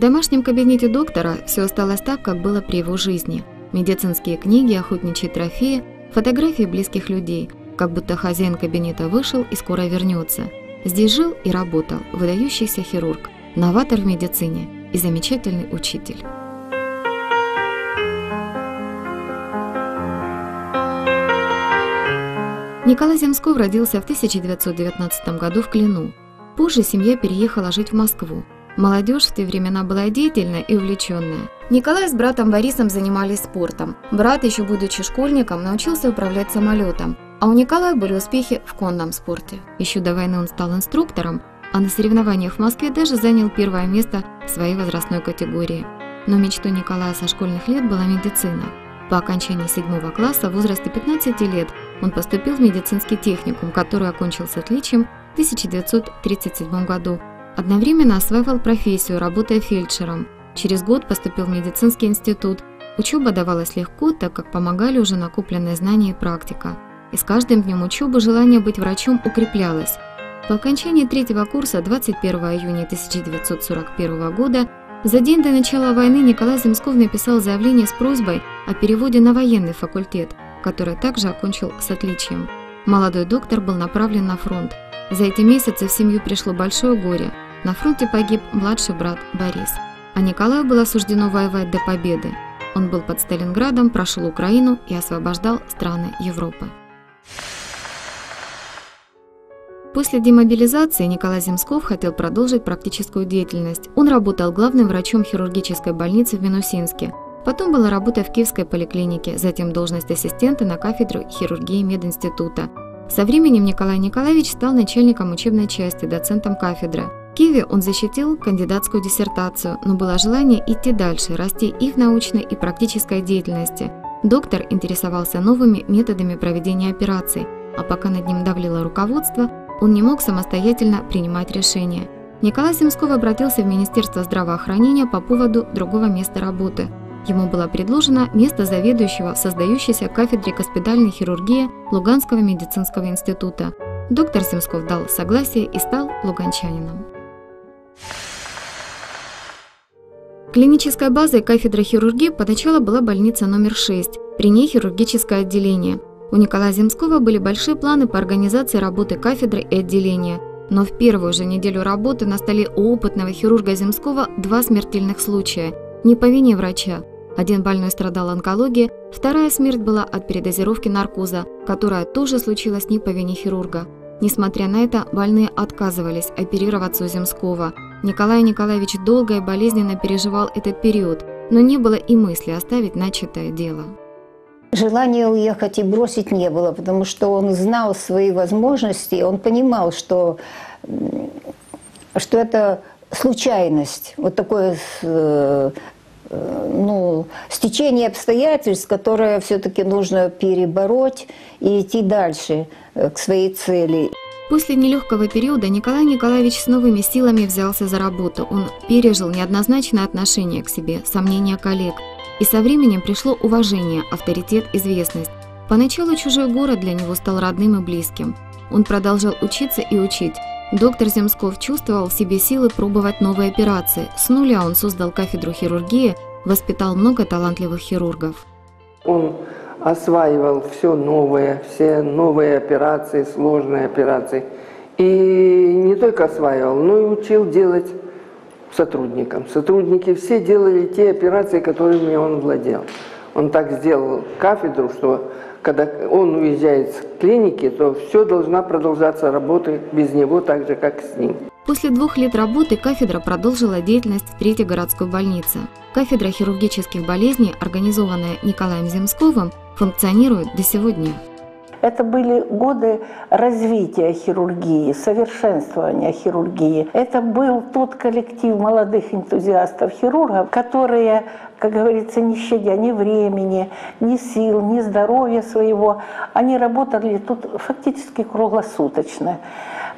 Домашнем кабинете доктора все осталось так, как было при его жизни. Медицинские книги, охотничьи трофеи, фотографии близких людей, как будто хозяин кабинета вышел и скоро вернется. Здесь жил и работал выдающийся хирург, новатор в медицине и замечательный учитель. Николай Земсков родился в 1919 году в Клину. Позже семья переехала жить в Москву. Молодежь в те времена была деятельная и увлеченная. Николай с братом Борисом занимались спортом. Брат, еще будучи школьником, научился управлять самолетом, а у Николая были успехи в конном спорте. Еще до войны он стал инструктором, а на соревнованиях в Москве даже занял первое место в своей возрастной категории. Но мечтой Николая со школьных лет была медицина. По окончании седьмого класса в возрасте 15 лет он поступил в медицинский техникум, который окончил с отличием в 1937 году. Одновременно осваивал профессию, работая фельдшером. Через год поступил в медицинский институт. Учеба давалась легко, так как помогали уже накопленные знания и практика. И с каждым днем учебы желание быть врачом укреплялось. По окончании третьего курса 21 июня 1941 года за день до начала войны Николай Земсков написал заявление с просьбой о переводе на военный факультет – который также окончил с отличием. Молодой доктор был направлен на фронт. За эти месяцы в семью пришло большое горе. На фронте погиб младший брат Борис. А Николаю было суждено воевать до победы. Он был под Сталинградом, прошел Украину и освобождал страны Европы. После демобилизации Николай Земсков хотел продолжить практическую деятельность. Он работал главным врачом хирургической больницы в Минусинске, Потом была работа в Киевской поликлинике, затем должность ассистента на кафедру хирургии мединститута. Со временем Николай Николаевич стал начальником учебной части, доцентом кафедры. В Киеве он защитил кандидатскую диссертацию, но было желание идти дальше, расти и в научной, и практической деятельности. Доктор интересовался новыми методами проведения операций, а пока над ним давлело руководство, он не мог самостоятельно принимать решения. Николай Семсков обратился в Министерство здравоохранения по поводу другого места работы – Ему было предложено место заведующего в создающейся кафедре госпитальной хирургии Луганского медицинского института. Доктор Семсков дал согласие и стал луганчанином. Клинической базой кафедры хирургии поначалу была больница номер 6, при ней хирургическое отделение. У Николая Земского были большие планы по организации работы кафедры и отделения, но в первую же неделю работы на столе у опытного хирурга Земского два смертельных случая – не по вине врача. Один больной страдал онкологией, вторая смерть была от передозировки наркоза, которая тоже случилась не по вине хирурга. Несмотря на это, больные отказывались оперироваться у Земского. Николай Николаевич долго и болезненно переживал этот период, но не было и мысли оставить начатое дело. Желания уехать и бросить не было, потому что он знал свои возможности, он понимал, что, что это случайность, вот такое э, ну, стечение обстоятельств, которое все-таки нужно перебороть и идти дальше э, к своей цели. После нелегкого периода Николай Николаевич с новыми силами взялся за работу. Он пережил неоднозначное отношение к себе, сомнения коллег. И со временем пришло уважение, авторитет, известность. Поначалу чужой город для него стал родным и близким. Он продолжал учиться и учить, Доктор Земсков чувствовал в себе силы пробовать новые операции. С нуля он создал кафедру хирургии, воспитал много талантливых хирургов. Он осваивал все новое, все новые операции, сложные операции. И не только осваивал, но и учил делать сотрудникам. Сотрудники все делали те операции, которыми он владел. Он так сделал кафедру, что когда он уезжает с клиники, то все должна продолжаться работа без него, так же, как с ним. После двух лет работы кафедра продолжила деятельность в Третьей городской больнице. Кафедра хирургических болезней, организованная Николаем Земсковым, функционирует до сегодня. Это были годы развития хирургии, совершенствования хирургии. Это был тот коллектив молодых энтузиастов-хирургов, которые, как говорится, не щадя ни времени, ни сил, ни здоровья своего, они работали тут фактически круглосуточно.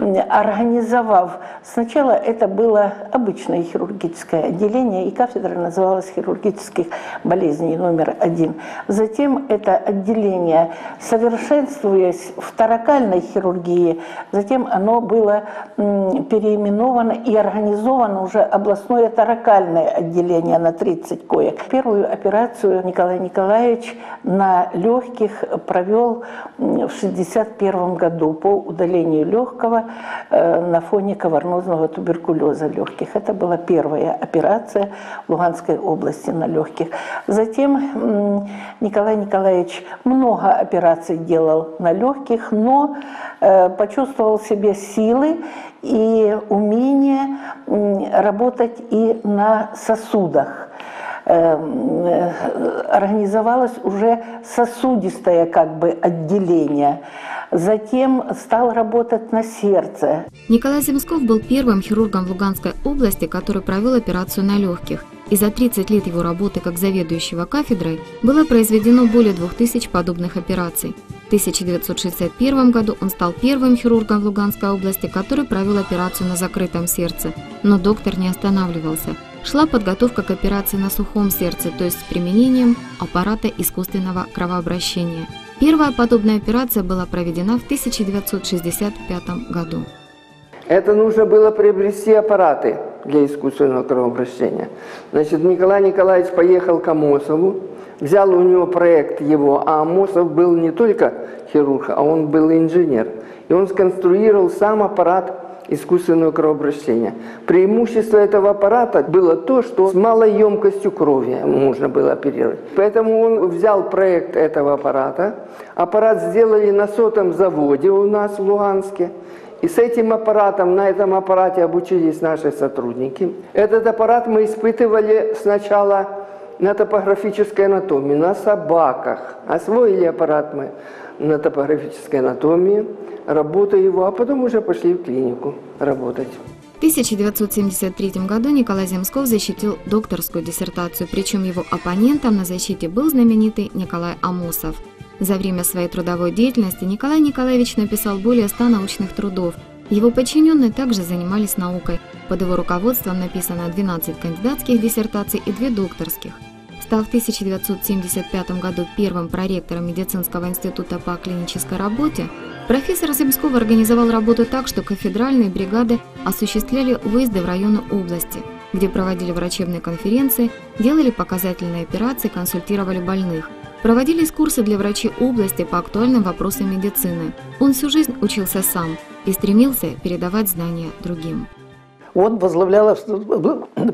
Организовав, сначала это было обычное хирургическое отделение, и кафедра называлась хирургических болезней номер один. Затем это отделение, совершенствуясь в таракальной хирургии, затем оно было переименовано и организовано уже областное таракальное отделение на 30 коек. Первую операцию Николай Николаевич на легких провел в 1961 году по удалению легкого на фоне коворнозного туберкулеза легких. Это была первая операция в Луганской области на легких. Затем Николай Николаевич много операций делал на легких, но э, почувствовал в себе силы и умение работать и на сосудах. Э, организовалось уже сосудистое как бы отделение. Затем стал работать на сердце. Николай Земсков был первым хирургом в Луганской области, который провел операцию на легких. И за 30 лет его работы как заведующего кафедрой было произведено более 2000 подобных операций. В 1961 году он стал первым хирургом в Луганской области, который провел операцию на закрытом сердце. Но доктор не останавливался – шла подготовка к операции на сухом сердце, то есть с применением аппарата искусственного кровообращения. Первая подобная операция была проведена в 1965 году. Это нужно было приобрести аппараты для искусственного кровообращения. Значит, Николай Николаевич поехал к Амосову, взял у него проект его, а Амосов был не только хирург, а он был инженер. И он сконструировал сам аппарат искусственного кровообращения. Преимущество этого аппарата было то, что с малой емкостью крови можно было оперировать. Поэтому он взял проект этого аппарата. Аппарат сделали на сотом заводе у нас в Луганске. И с этим аппаратом, на этом аппарате обучились наши сотрудники. Этот аппарат мы испытывали сначала на топографической анатомии, на собаках. Освоили аппарат мы на топографической анатомии работа его, а потом уже пошли в клинику работать. В 1973 году Николай Земсков защитил докторскую диссертацию, причем его оппонентом на защите был знаменитый Николай Амосов. За время своей трудовой деятельности Николай Николаевич написал более 100 научных трудов. Его подчиненные также занимались наукой. Под его руководством написано 12 кандидатских диссертаций и 2 докторских – стал в 1975 году первым проректором медицинского института по клинической работе, профессор Земсков организовал работу так, что кафедральные бригады осуществляли выезды в районы области, где проводили врачебные конференции, делали показательные операции, консультировали больных. Проводились курсы для врачей области по актуальным вопросам медицины. Он всю жизнь учился сам и стремился передавать знания другим. Он возглавлял,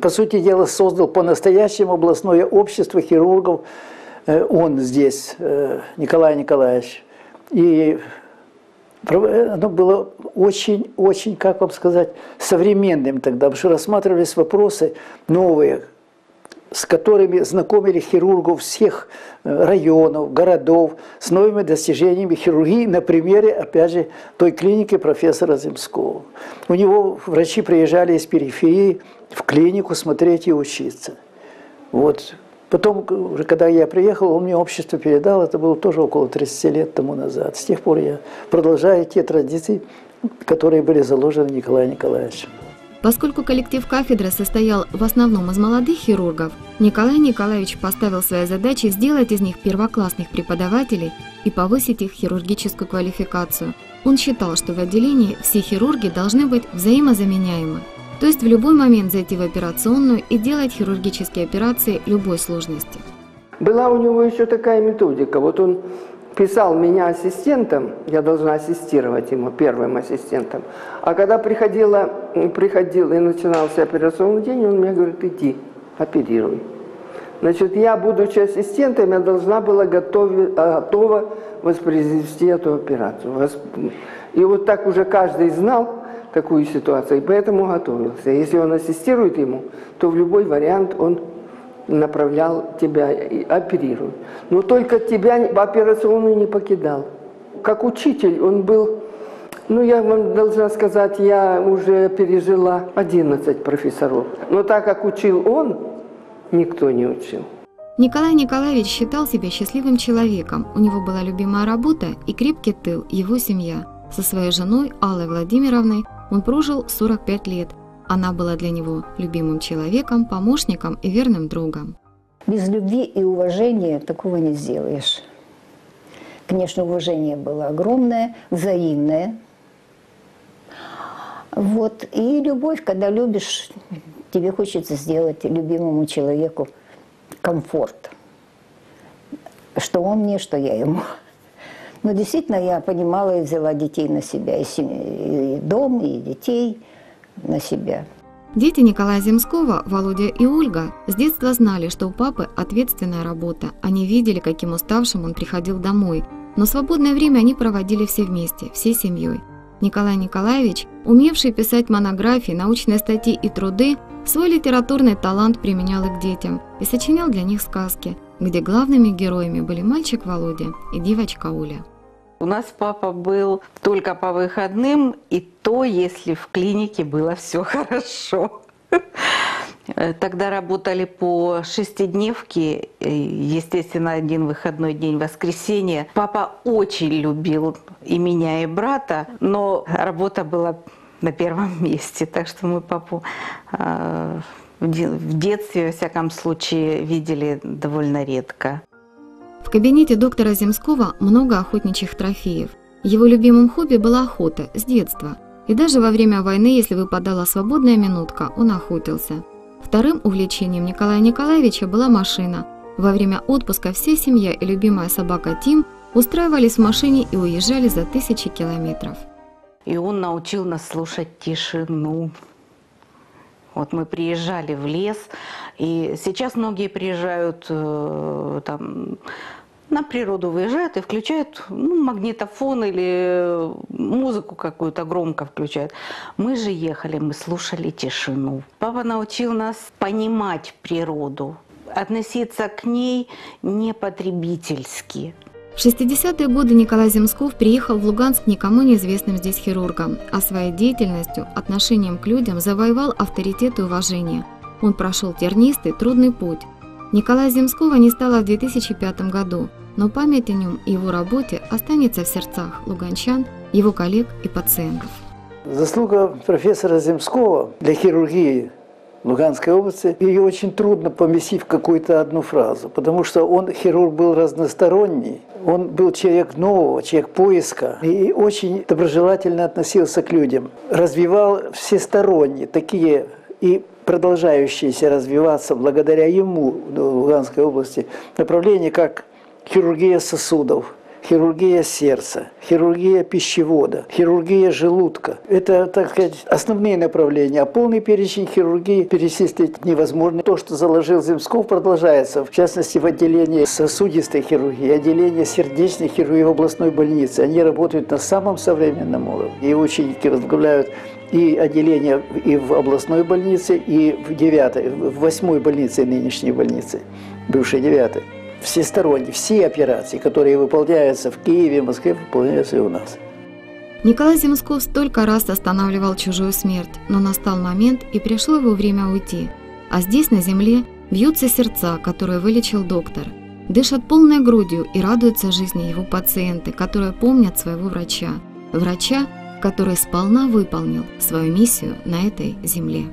по сути дела, создал по-настоящему областное общество хирургов. Э, он здесь, э, Николай Николаевич. И оно было очень-очень, как вам сказать, современным тогда, потому что рассматривались вопросы новые, с которыми знакомили хирургов всех э, районов, городов, с новыми достижениями хирургии на примере, опять же, той клиники профессора Земского. У него врачи приезжали из периферии в клинику смотреть и учиться. Вот. Потом, уже когда я приехал, он мне общество передал, это было тоже около 30 лет тому назад. С тех пор я продолжаю те традиции, которые были заложены Николаем Николаевичем. Поскольку коллектив кафедры состоял в основном из молодых хирургов, Николай Николаевич поставил своей задачей сделать из них первоклассных преподавателей и повысить их хирургическую квалификацию. Он считал, что в отделении все хирурги должны быть взаимозаменяемы, то есть в любой момент зайти в операционную и делать хирургические операции любой сложности. Была у него еще такая методика. Вот он писал меня ассистентом, я должна ассистировать ему, первым ассистентом. А когда приходила, приходил и начинался операционный день, он мне говорит, иди, оперируй. Значит, я, будучи ассистентом, я должна была готови, а, готова воспроизвести эту операцию. И вот так уже каждый знал такую ситуацию, и поэтому готовился. Если он ассистирует ему, то в любой вариант он направлял тебя и оперировал. Но только тебя операционную не покидал. Как учитель он был, ну я вам должна сказать, я уже пережила 11 профессоров. Но так как учил он, никто не учил. Николай Николаевич считал себя счастливым человеком. У него была любимая работа и крепкий тыл, его семья. Со своей женой Аллой Владимировной он прожил 45 лет. Она была для него любимым человеком, помощником и верным другом. Без любви и уважения такого не сделаешь. Конечно, уважение было огромное, взаимное. Вот. И любовь, когда любишь, тебе хочется сделать любимому человеку комфорт. Что он мне, что я ему. Но действительно я понимала и взяла детей на себя, и, семью, и дом, и детей на себя. Дети Николая Земского, Володя и Ольга, с детства знали, что у папы ответственная работа. Они видели, каким уставшим он приходил домой. Но свободное время они проводили все вместе, всей семьей. Николай Николаевич, умевший писать монографии, научные статьи и труды, свой литературный талант применял и к детям и сочинял для них сказки, где главными героями были мальчик Володя и девочка Оля. У нас папа был только по выходным, и то, если в клинике было все хорошо. Тогда работали по шестидневке, естественно, один выходной день, воскресенье. Папа очень любил и меня, и брата, но работа была на первом месте, так что мы папу э, в детстве, во всяком случае, видели довольно редко. В кабинете доктора Земского много охотничьих трофеев. Его любимым хобби была охота с детства. И даже во время войны, если выпадала свободная минутка, он охотился. Вторым увлечением Николая Николаевича была машина. Во время отпуска вся семья и любимая собака Тим устраивались в машине и уезжали за тысячи километров. И он научил нас слушать тишину. Вот мы приезжали в лес, и сейчас многие приезжают э, там на природу выезжают и включают ну, магнитофон или музыку какую-то громко включают. Мы же ехали, мы слушали тишину. Папа научил нас понимать природу, относиться к ней не потребительски. В 60-е годы Николай Земсков приехал в Луганск никому неизвестным здесь хирургом, а своей деятельностью, отношением к людям завоевал авторитет и уважение. Он прошел тернистый, трудный путь. Николая Земского не стало в 2005 году, но память о нем и его работе останется в сердцах луганчан, его коллег и пациентов. Заслуга профессора Земского для хирургии Луганской области, ее очень трудно поместить в какую-то одну фразу, потому что он, хирург, был разносторонний, он был человек нового, человек поиска и очень доброжелательно относился к людям. Развивал всесторонне такие и продолжающиеся развиваться благодаря ему в Луганской области направления, как хирургия сосудов, хирургия сердца, хирургия пищевода, хирургия желудка. Это, так сказать, основные направления. А полный перечень хирургии перечислить невозможно. То, что заложил Земсков, продолжается. В частности, в отделении сосудистой хирургии, отделении сердечной хирургии в областной больнице. Они работают на самом современном уровне. И ученики возглавляют и отделение и в областной больнице, и в девятой, в восьмой больнице нынешней больницы, бывшей девятой всесторонне. Все операции, которые выполняются в Киеве, Москве, выполняются и у нас. Николай Земсков столько раз останавливал чужую смерть, но настал момент и пришло его время уйти. А здесь, на земле, бьются сердца, которые вылечил доктор. Дышат полной грудью и радуются жизни его пациенты, которые помнят своего врача. Врача, который сполна выполнил свою миссию на этой земле.